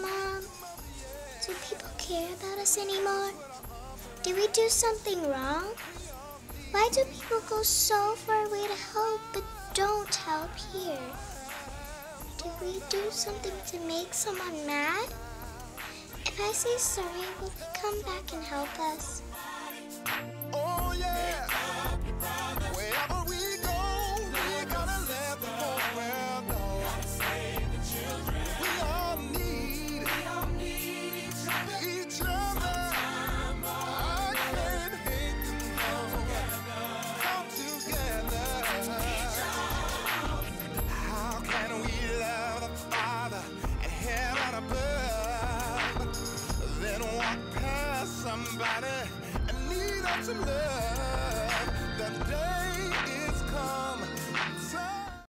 Mom, do people care about us anymore? Did we do something wrong? Why do people go so far away to help but don't help here? Did we do something to make someone mad? If I say sorry, will they come back and help us? Past somebody and need us some love?